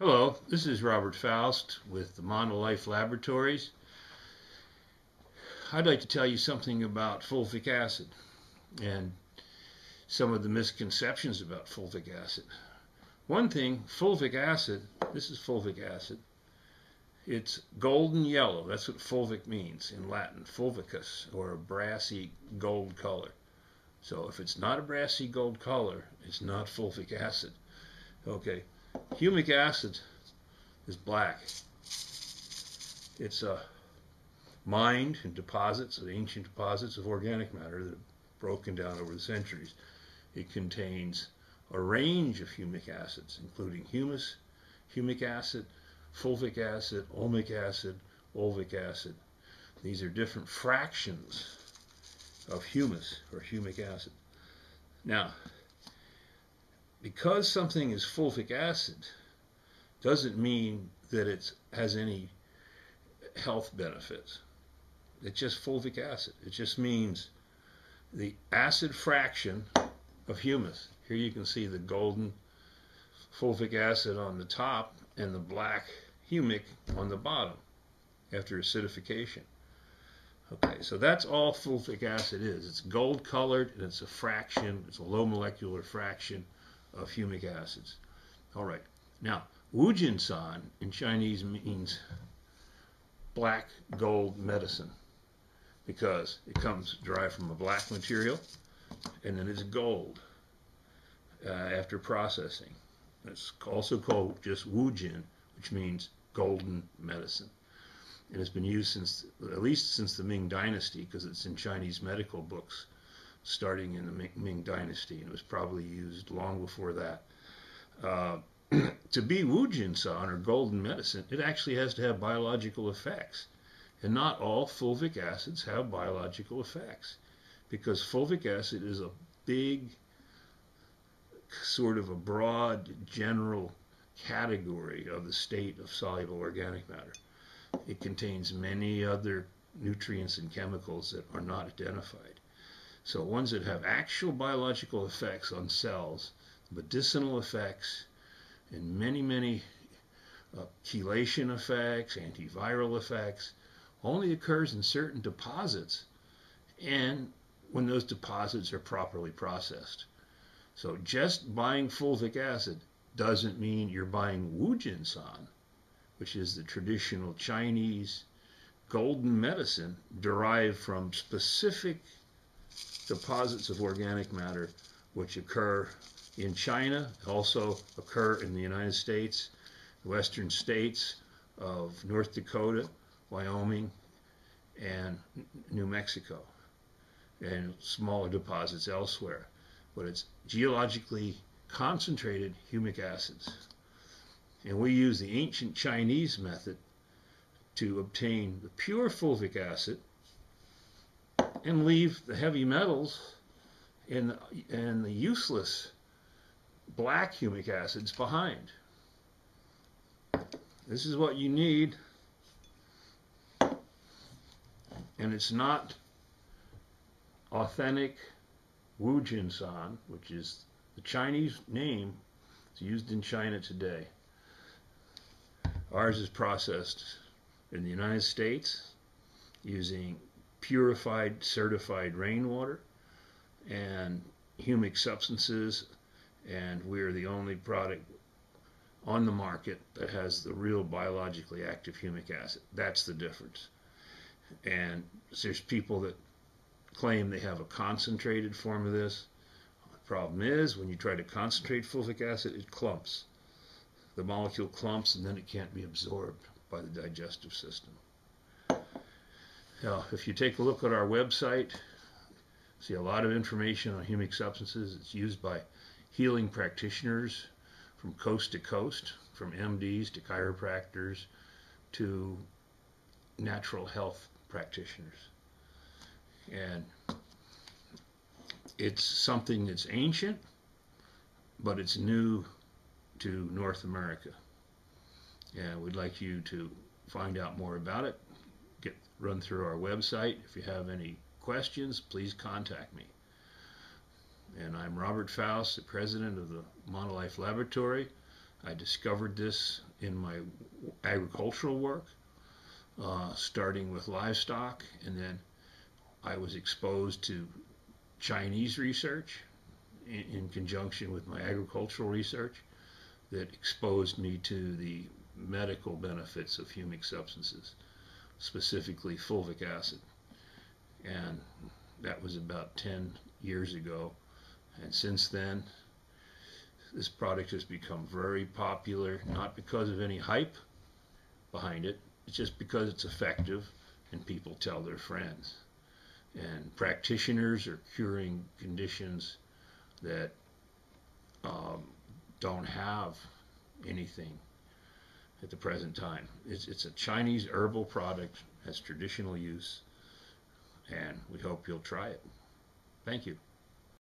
Hello, this is Robert Faust with the Monolife Laboratories. I'd like to tell you something about fulvic acid and some of the misconceptions about fulvic acid. One thing, fulvic acid, this is fulvic acid, it's golden yellow. That's what fulvic means in Latin, fulvicus, or a brassy gold color. So if it's not a brassy gold color, it's not fulvic acid. Okay, humic acid is black. It's a mined in deposits, of ancient deposits of organic matter that have broken down over the centuries. It contains a range of humic acids, including humus, humic acid, fulvic acid, ulmic acid, ulvic acid. These are different fractions of humus or humic acid. Now, because something is fulvic acid doesn't mean that it has any health benefits. It's just fulvic acid. It just means the acid fraction of humus. Here you can see the golden fulvic acid on the top and the black humic on the bottom after acidification. Okay, so that's all fulvic acid is. It's gold colored and it's a fraction, it's a low molecular fraction of humic acids. All right, now Wujinsan in Chinese means black gold medicine because it comes derived from a black material and then it's gold uh, after processing. It's also called just Wujin, which means golden medicine. And it's been used since, at least since the Ming Dynasty, because it's in Chinese medical books starting in the Ming Dynasty, and it was probably used long before that. Uh, to be Wu Wujinsan, or golden medicine, it actually has to have biological effects. And not all fulvic acids have biological effects, because fulvic acid is a big, sort of a broad, general category of the state of soluble organic matter. It contains many other nutrients and chemicals that are not identified. So ones that have actual biological effects on cells, medicinal effects, and many, many uh, chelation effects, antiviral effects, only occurs in certain deposits and when those deposits are properly processed. So just buying fulvic acid doesn't mean you're buying Wujinsan, which is the traditional Chinese golden medicine derived from specific deposits of organic matter which occur in China, also occur in the United States, western states of North Dakota, Wyoming, and New Mexico, and smaller deposits elsewhere. But it's geologically concentrated humic acids. And we use the ancient Chinese method to obtain the pure fulvic acid and leave the heavy metals and, and the useless black humic acids behind. This is what you need. And it's not authentic Wujinsan, which is the Chinese name It's used in China today. Ours is processed in the United States using purified, certified rainwater and humic substances, and we're the only product on the market that has the real biologically active humic acid. That's the difference. And there's people that claim they have a concentrated form of this. The problem is when you try to concentrate fulvic acid, it clumps. The molecule clumps and then it can't be absorbed by the digestive system. Now, if you take a look at our website, see a lot of information on humic substances. It's used by healing practitioners from coast to coast, from MDs to chiropractors to natural health practitioners. And it's something that's ancient, but it's new to North America. And we'd like you to find out more about it. Get run through our website. If you have any questions, please contact me. And I'm Robert Faust, the president of the Monolife Laboratory. I discovered this in my agricultural work, uh, starting with livestock, and then I was exposed to Chinese research in, in conjunction with my agricultural research that exposed me to the medical benefits of humic substances, specifically fulvic acid. And that was about 10 years ago. And since then, this product has become very popular, not because of any hype behind it, it's just because it's effective and people tell their friends. And practitioners are curing conditions that um, don't have anything at the present time. It's, it's a Chinese herbal product, has traditional use, and we hope you'll try it. Thank you.